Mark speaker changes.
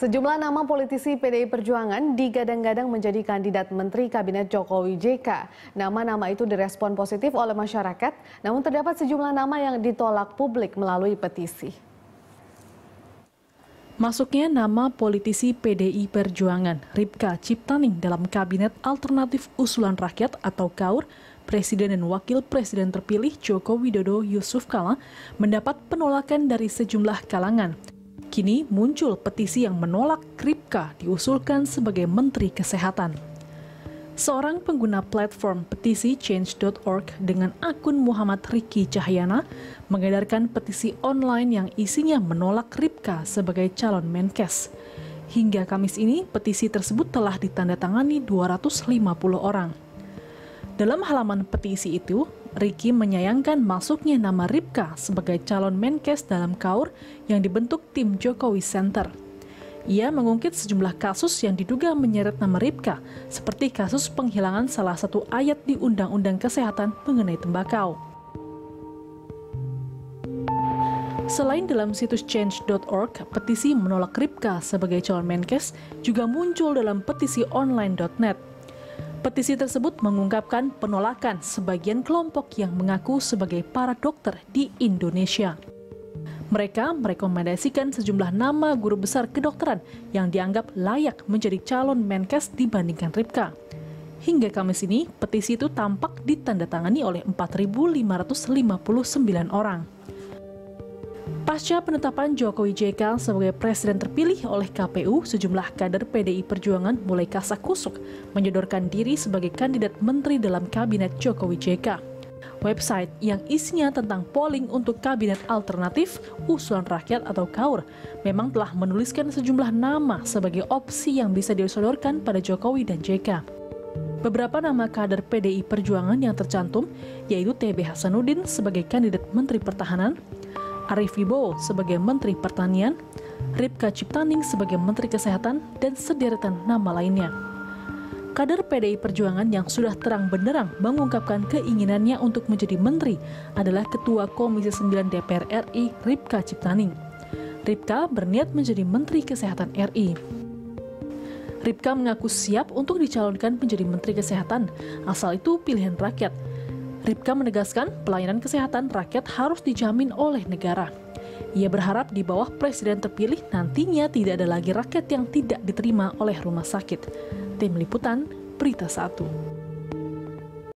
Speaker 1: Sejumlah nama politisi PDI Perjuangan digadang-gadang menjadi kandidat Menteri Kabinet Jokowi JK. Nama-nama itu direspon positif oleh masyarakat, namun terdapat sejumlah nama yang ditolak publik melalui petisi.
Speaker 2: Masuknya nama politisi PDI Perjuangan, Ripka Ciptaning dalam Kabinet Alternatif Usulan Rakyat atau KAUR, Presiden dan Wakil Presiden terpilih Joko Widodo Yusuf Kala mendapat penolakan dari sejumlah kalangan. Kini muncul petisi yang menolak Kripka diusulkan sebagai Menteri Kesehatan. Seorang pengguna platform petisi change.org dengan akun Muhammad Riki Cahyana mengedarkan petisi online yang isinya menolak Kripka sebagai calon Menkes. Hingga Kamis ini, petisi tersebut telah ditandatangani 250 orang. Dalam halaman petisi itu, Riki menyayangkan masuknya nama Ripka sebagai calon Menkes dalam KAUR yang dibentuk tim Jokowi Center. Ia mengungkit sejumlah kasus yang diduga menyeret nama Ripka, seperti kasus penghilangan salah satu ayat di Undang-Undang Kesehatan mengenai tembakau. Selain dalam situs change.org, petisi menolak Ripka sebagai calon Menkes juga muncul dalam petisi online.net. Petisi tersebut mengungkapkan penolakan sebagian kelompok yang mengaku sebagai para dokter di Indonesia. Mereka merekomendasikan sejumlah nama guru besar kedokteran yang dianggap layak menjadi calon Menkes dibandingkan Ripka. Hingga Kamis ini, petisi itu tampak ditandatangani oleh 4.559 orang. Pasca penetapan Jokowi JK sebagai presiden terpilih oleh KPU, sejumlah kader PDI Perjuangan mulai kasak kusuk menyodorkan diri sebagai kandidat menteri dalam kabinet Jokowi JK. Website yang isinya tentang polling untuk kabinet alternatif usulan rakyat atau KAUR memang telah menuliskan sejumlah nama sebagai opsi yang bisa disodorkan pada Jokowi dan JK. Beberapa nama kader PDI Perjuangan yang tercantum yaitu TB Hasanuddin sebagai kandidat Menteri Pertahanan, Arif Wibowo sebagai Menteri Pertanian, Ripka Ciptaning sebagai Menteri Kesehatan, dan sederetan nama lainnya. Kader PDI Perjuangan yang sudah terang benderang mengungkapkan keinginannya untuk menjadi menteri adalah Ketua Komisi 9 DPR RI Ripka Ciptaning. Ripka berniat menjadi Menteri Kesehatan RI. Ripka mengaku siap untuk dicalonkan menjadi Menteri Kesehatan, asal itu pilihan rakyat, Ripka menegaskan pelayanan kesehatan rakyat harus dijamin oleh negara. Ia berharap di bawah presiden terpilih nantinya tidak ada lagi rakyat yang tidak diterima oleh rumah sakit. Tim Liputan, Berita Satu.